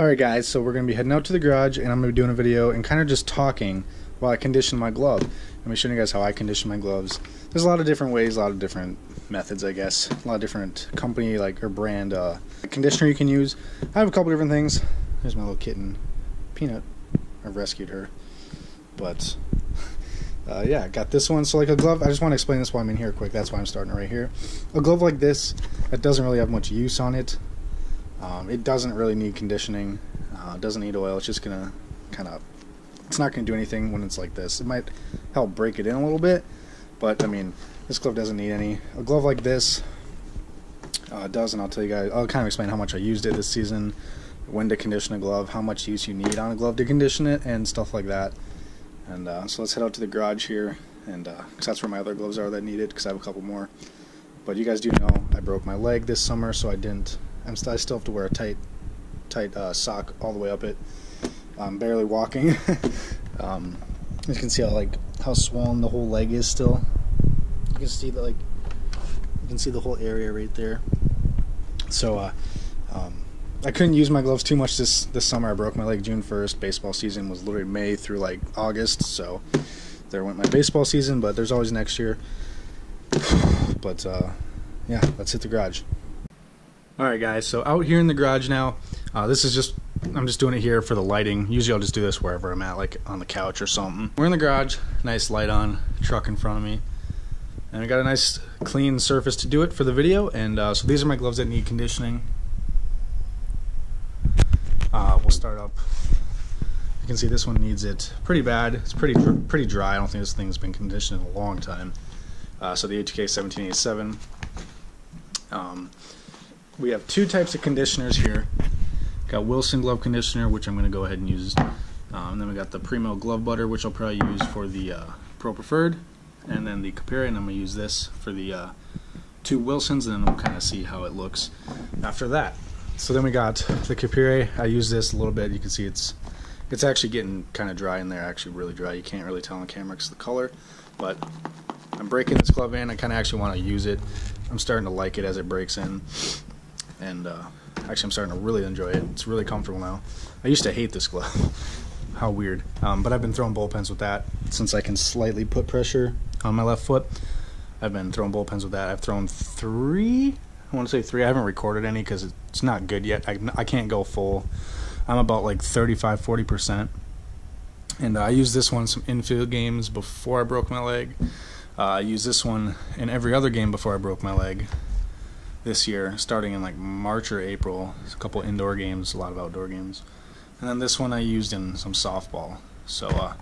Alright guys, so we're going to be heading out to the garage and I'm going to be doing a video and kind of just talking while I condition my glove. I'm show you guys how I condition my gloves. There's a lot of different ways, a lot of different methods I guess. A lot of different company like or brand uh, conditioner you can use. I have a couple different things. Here's my little kitten, Peanut. I've rescued her. But uh, yeah, got this one. So like a glove, I just want to explain this while I'm in here quick. That's why I'm starting right here. A glove like this, that doesn't really have much use on it. Um, it doesn't really need conditioning. Uh, doesn't need oil. It's just gonna kind of. It's not gonna do anything when it's like this. It might help break it in a little bit, but I mean, this glove doesn't need any. A glove like this uh, does, and I'll tell you guys. I'll kind of explain how much I used it this season, when to condition a glove, how much use you need on a glove to condition it, and stuff like that. And uh, so let's head out to the garage here, and because uh, that's where my other gloves are that need it, because I have a couple more. But you guys do know I broke my leg this summer, so I didn't I'm st I still have to wear a tight, tight uh, sock all the way up it. I'm barely walking. um, you can see how like how swollen the whole leg is still. You can see that like you can see the whole area right there. So uh, um, I couldn't use my gloves too much this this summer. I broke my leg June 1st. Baseball season was literally May through like August. So there went my baseball season. But there's always next year. but uh, yeah, let's hit the garage. Alright guys, so out here in the garage now, uh, this is just, I'm just doing it here for the lighting. Usually I'll just do this wherever I'm at, like on the couch or something. We're in the garage, nice light on, truck in front of me. And I got a nice clean surface to do it for the video, and uh, so these are my gloves that need conditioning. Uh, we'll start up. You can see this one needs it pretty bad. It's pretty pretty dry. I don't think this thing's been conditioned in a long time. Uh, so the HK 1787. Um, we have two types of conditioners here. Got Wilson glove conditioner, which I'm going to go ahead and use. Um, then we got the Primo glove butter, which I'll probably use for the uh, Pro Preferred, and then the Caperi, and I'm going to use this for the uh, two Wilsons, and then we'll kind of see how it looks after that. So then we got the Caperi. I use this a little bit. You can see it's it's actually getting kind of dry in there, actually really dry. You can't really tell on camera because of the color, but I'm breaking this glove in. I kind of actually want to use it. I'm starting to like it as it breaks in and uh, actually I'm starting to really enjoy it. It's really comfortable now. I used to hate this glove. How weird. Um, but I've been throwing bullpens with that since I can slightly put pressure on my left foot. I've been throwing bullpens with that. I've thrown three. I want to say three. I haven't recorded any because it's not good yet. I, I can't go full. I'm about like 35, 40 percent. And uh, I used this one in some infield games before I broke my leg. Uh, I used this one in every other game before I broke my leg this year, starting in like March or April. a couple indoor games, a lot of outdoor games, and then this one I used in some softball. So uh,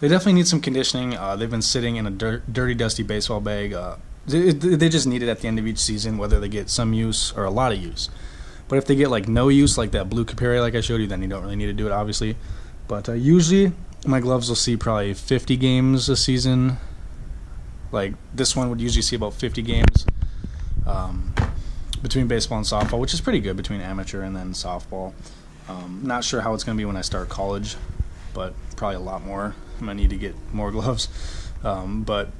they definitely need some conditioning. Uh, they've been sitting in a dirt, dirty, dusty baseball bag. Uh, they, they just need it at the end of each season, whether they get some use or a lot of use. But if they get like no use, like that blue Caperi, like I showed you, then you don't really need to do it, obviously. But uh, usually my gloves will see probably 50 games a season. Like this one would usually see about 50 games. Um, between baseball and softball, which is pretty good between amateur and then softball. Um, not sure how it's going to be when I start college, but probably a lot more. I'm going to need to get more gloves. Um, but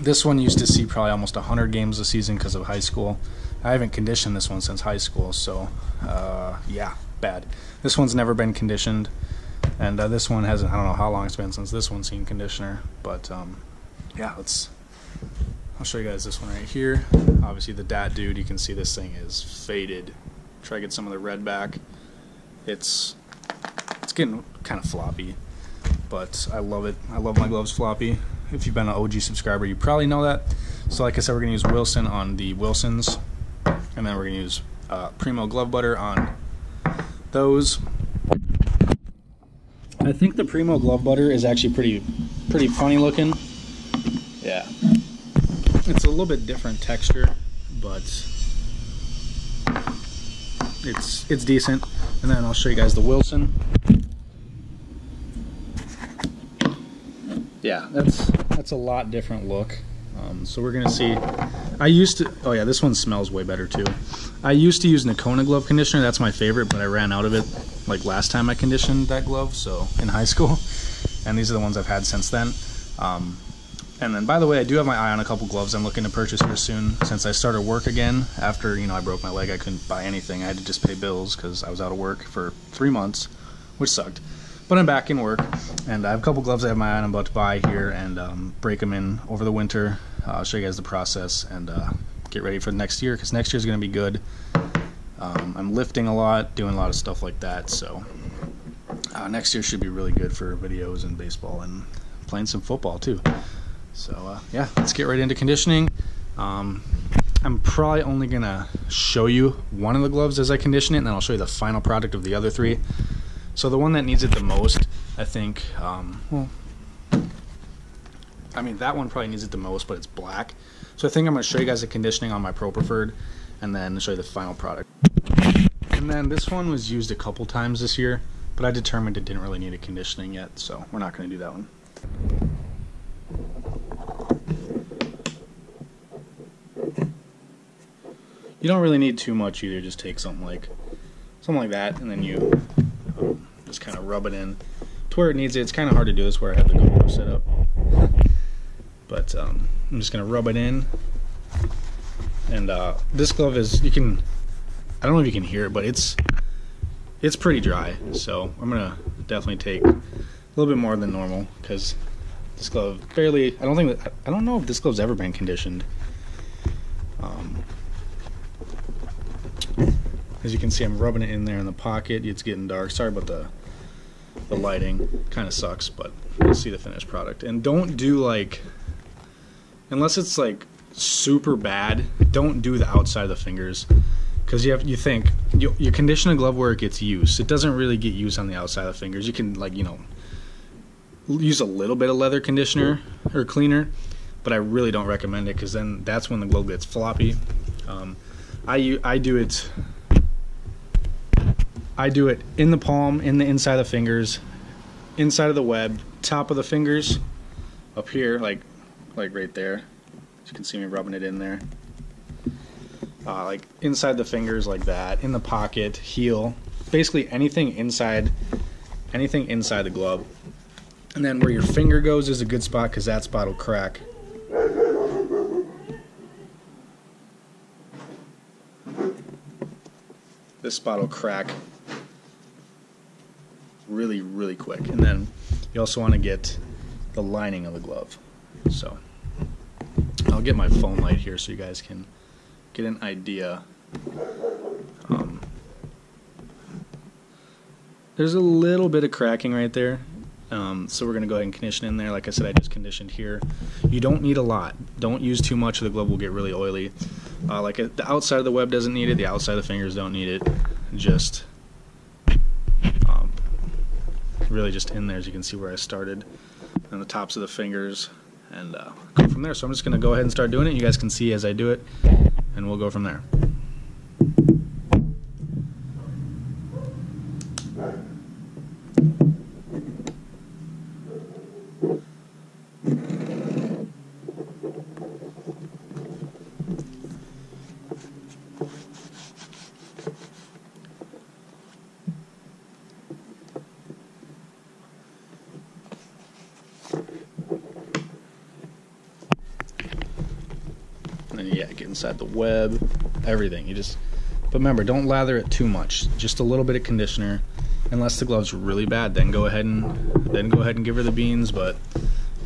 this one used to see probably almost 100 games a season because of high school. I haven't conditioned this one since high school, so uh, yeah, bad. This one's never been conditioned, and uh, this one hasn't. I don't know how long it's been since this one's seen conditioner, but um, yeah, let's I'll show you guys this one right here. Obviously the Dat Dude, you can see this thing is faded. Try to get some of the red back. It's it's getting kind of floppy, but I love it. I love my gloves floppy. If you've been an OG subscriber, you probably know that. So like I said, we're to use Wilson on the Wilsons, and then we're to use uh, Primo glove butter on those. I think the Primo glove butter is actually pretty pretty funny looking. Yeah, it's a little bit different texture, but it's it's decent. And then I'll show you guys the Wilson. Yeah, that's that's a lot different look. Um, so we're gonna see. I used to. Oh yeah, this one smells way better too. I used to use Nokona glove conditioner. That's my favorite, but I ran out of it like last time I conditioned that glove. So in high school, and these are the ones I've had since then. Um, And then, by the way, I do have my eye on a couple gloves I'm looking to purchase here soon. Since I started work again after you know I broke my leg, I couldn't buy anything. I had to just pay bills because I was out of work for three months, which sucked. But I'm back in work, and I have a couple gloves I have my eye on. I'm about to buy here and um, break them in over the winter. Uh, I'll show you guys the process and uh, get ready for next year because next year is going to be good. Um, I'm lifting a lot, doing a lot of stuff like that, so uh, next year should be really good for videos and baseball and playing some football too. So uh, yeah, let's get right into conditioning. Um, I'm probably only gonna show you one of the gloves as I condition it, and then I'll show you the final product of the other three. So the one that needs it the most, I think, um, well, I mean that one probably needs it the most, but it's black. So I think I'm gonna show you guys the conditioning on my Pro Preferred, and then show you the final product. And then this one was used a couple times this year, but I determined it didn't really need a conditioning yet, so we're not gonna do that one. You don't really need too much either. Just take something like something like that, and then you um, just kind of rub it in to where it needs it. It's kind of hard to do this where I have the GoPro set up, but um, I'm just gonna rub it in. And uh, this glove is you can I don't know if you can hear it, but it's it's pretty dry. So I'm gonna definitely take a little bit more than normal because this glove barely. I don't think I don't know if this glove's ever been conditioned. Um, as you can see, I'm rubbing it in there in the pocket. It's getting dark. Sorry about the the lighting. Kind of sucks, but you'll see the finished product. And don't do like, unless it's like super bad, don't do the outside of the fingers. Because you have you think you, you condition a glove where it gets used. It doesn't really get used on the outside of the fingers. You can like you know use a little bit of leather conditioner or cleaner, but I really don't recommend it because then that's when the glove gets floppy. Um, I I do it. I do it in the palm, in the inside of the fingers, inside of the web, top of the fingers, up here, like like right there. you can see me rubbing it in there. Uh, like inside the fingers, like that, in the pocket, heel, basically anything inside, anything inside the glove. And then where your finger goes is a good spot because that spot will crack. This spot will crack really, really quick. And then you also want to get the lining of the glove. So I'll get my phone light here so you guys can get an idea. Um, there's a little bit of cracking right there. Um, so we're going to go ahead and condition in there. Like I said, I just conditioned here. You don't need a lot. Don't use too much or the glove will get really oily. Uh, like uh, the outside of the web doesn't need it. The outside of the fingers don't need it. Just really just in there as you can see where I started. And the tops of the fingers and uh, go from there. So I'm just going to go ahead and start doing it. You guys can see as I do it and we'll go from there. Get inside the web, everything. You just, but remember, don't lather it too much. Just a little bit of conditioner. Unless the glove's really bad, then go ahead and then go ahead and give her the beans. But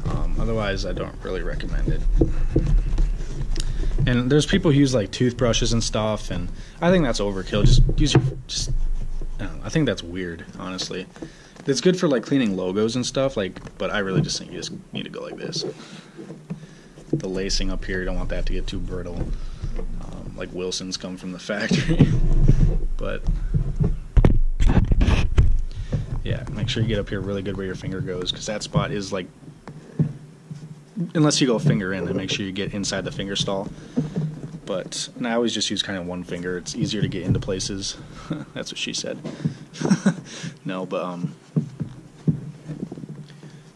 um, otherwise, I don't really recommend it. And there's people who use like toothbrushes and stuff, and I think that's overkill. Just use your just. I, know, I think that's weird, honestly. It's good for like cleaning logos and stuff, like, but I really just think you just need to go like this the lacing up here. You don't want that to get too brittle. Um, like Wilson's come from the factory. but yeah, make sure you get up here really good where your finger goes because that spot is like, unless you go finger in, then make sure you get inside the finger stall. But and I always just use kind of one finger. It's easier to get into places. That's what she said. no, but um,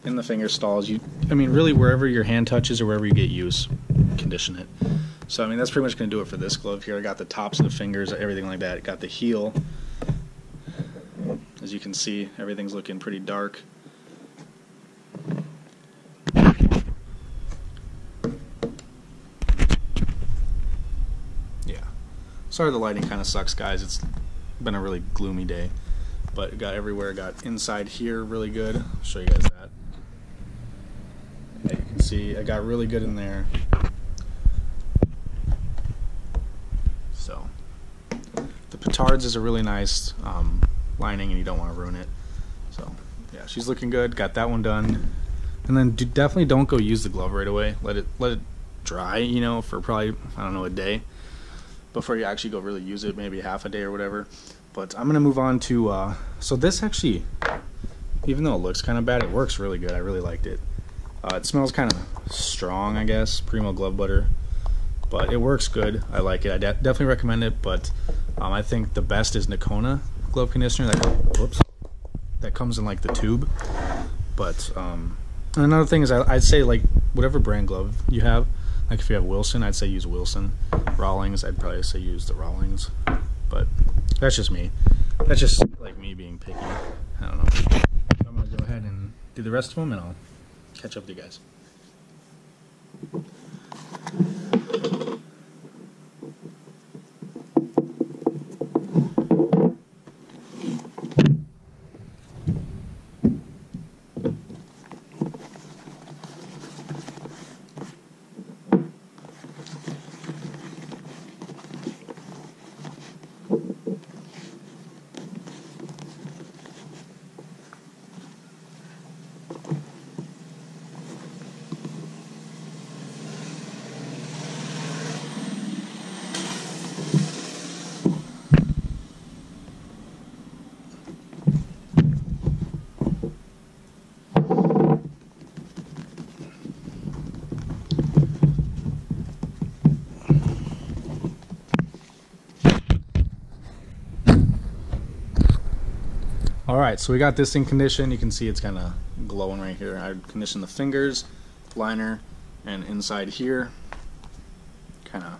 in the finger stalls. You, I mean, really wherever your hand touches or wherever you get use, condition it. So I mean, that's pretty much going to do it for this glove here. I got the tops of the fingers, everything like that. Got the heel. As you can see, everything's looking pretty dark. Yeah. Sorry the lighting kind of sucks, guys. It's been a really gloomy day. But got everywhere, got inside here really good. I'll show you guys that. See I got really good in there. So the Pittards is a really nice um, lining, and you don't want to ruin it. So yeah, she's looking good. Got that one done. And then do, definitely don't go use the glove right away. Let it let it dry, you know, for probably I don't know a day before you actually go really use it, maybe half a day or whatever. But I'm gonna move on to uh, so this actually, even though it looks kind of bad, it works really good. I really liked it. Uh, it smells kind of strong, I guess, Primo glove butter, but it works good. I like it. I de definitely recommend it. But um, I think the best is Nokona glove conditioner. That whoops, that comes in like the tube. But um, another thing is I, I'd say like whatever brand glove you have like if you have Wilson, I'd say use Wilson. Rawlings, I'd probably say use the Rawlings. But that's just me. That's just like me being picky. I don't know. I'm gonna go ahead and do the rest of them, and I'll catch up with you guys. All right, so we got this in condition. You can see it's kind of glowing right here. I conditioned the fingers, liner, and inside here. Kind of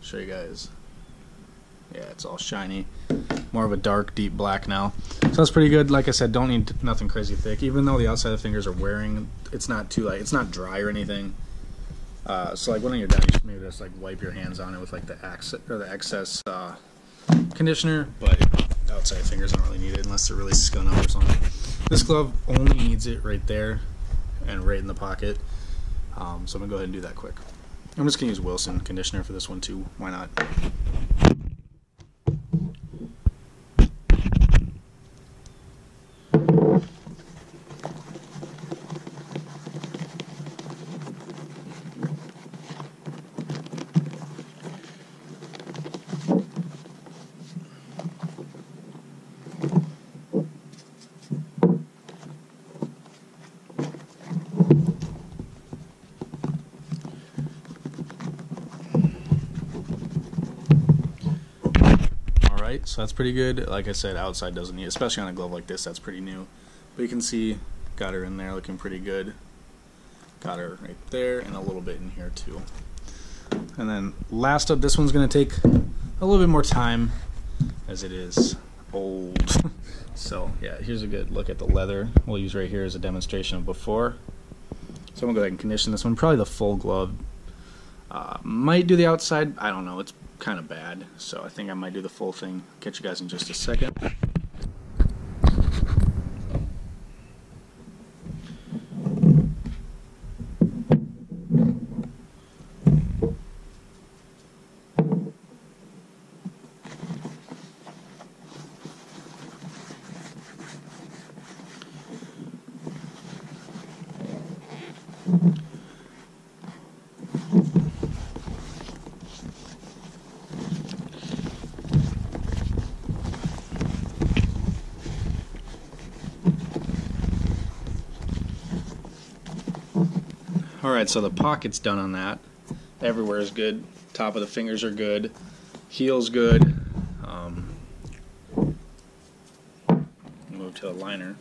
show you guys. Yeah, it's all shiny. More of a dark, deep black now. So that's pretty good. Like I said, don't need nothing crazy thick. Even though the outside of the fingers are wearing, it's not too like it's not dry or anything. Uh, so like when you're done, you should maybe just like wipe your hands on it with like the or the excess uh, conditioner. But outside fingers aren't really needed unless they're really scun up or something. This glove only needs it right there and right in the pocket. Um, so I'm gonna go ahead and do that quick. I'm just gonna use Wilson conditioner for this one too. Why not? Alright, so that's pretty good. Like I said, outside doesn't need, especially on a glove like this, that's pretty new. But you can see, got her in there looking pretty good. Got her right there, and a little bit in here too. And then last up, this one's going to take a little bit more time, as it is old. so yeah, here's a good look at the leather. We'll use right here as a demonstration of before. So I'm going to go ahead and condition this one, probably the full glove. Uh, might do the outside, I don't know, it's kind of bad, so I think I might do the full thing. Catch you guys in just a second. Alright, so the pocket's done on that. Everywhere is good. Top of the fingers are good. Heel's good. Um, move to the liner.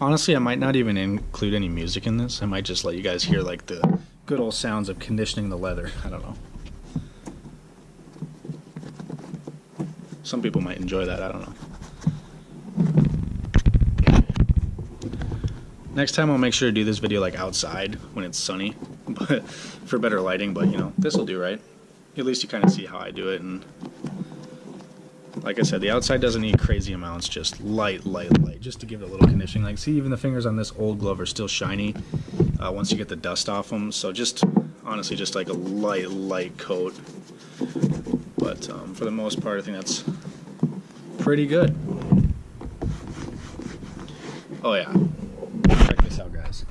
Honestly, I might not even include any music in this. I might just let you guys hear like the good old sounds of conditioning the leather. I don't know. Some people might enjoy that. I don't know. Next time I'll make sure to do this video like outside when it's sunny but for better lighting. But you know, this will do, right? At least you kind of see how I do it, and like I said, the outside doesn't need crazy amounts, just light, light, light, just to give it a little conditioning. Like, see, even the fingers on this old glove are still shiny uh, once you get the dust off them. So just, honestly, just like a light, light coat. But um, for the most part, I think that's pretty good. Oh yeah, check this out, guys.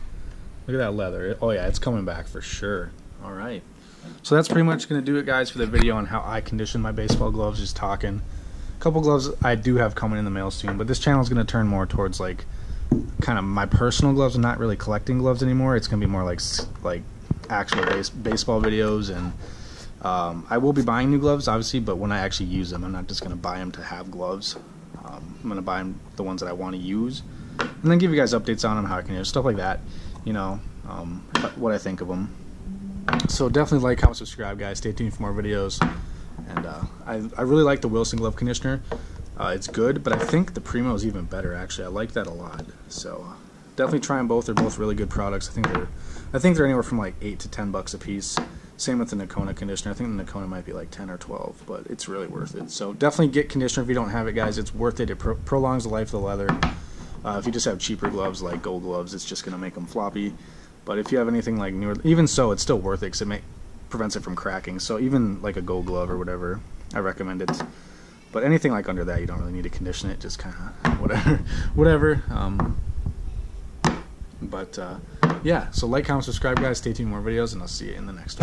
Look at that leather. Oh yeah, it's coming back for sure. All right. So that's pretty much going to do it, guys, for the video on how I condition my baseball gloves, just talking A couple gloves I do have coming in the mail soon, but this channel is going to turn more towards like kind of my personal gloves. I'm not really collecting gloves anymore. It's going to be more like like actual base, baseball videos, and um, I will be buying new gloves, obviously, but when I actually use them, I'm not just going to buy them to have gloves. Um, I'm going to buy them, the ones that I want to use, and then give you guys updates on them, how I can use stuff like that. You know, um, what I think of them. So definitely like, comment, subscribe, guys. Stay tuned for more videos. And uh, I, I really like the Wilson glove conditioner. Uh, it's good, but I think the Primo is even better. Actually, I like that a lot. So uh, definitely try them both. They're both really good products. I think they're I think they're anywhere from like eight to ten bucks a piece. Same with the Nokona conditioner. I think the Nokona might be like ten or twelve, but it's really worth it. So definitely get conditioner if you don't have it, guys. It's worth it. It pro prolongs the life of the leather. Uh, if you just have cheaper gloves like gold gloves, it's just gonna make them floppy. But if you have anything like newer, even so, it's still worth it because it may, prevents it from cracking. So even like a gold glove or whatever, I recommend it. But anything like under that, you don't really need to condition it. Just kind of whatever, whatever. Um, but uh, yeah, so like, comment, subscribe, guys. Stay tuned for more videos, and I'll see you in the next one.